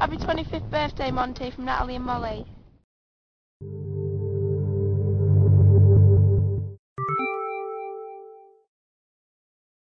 Happy 25th birthday, Monty, from Natalie and Molly.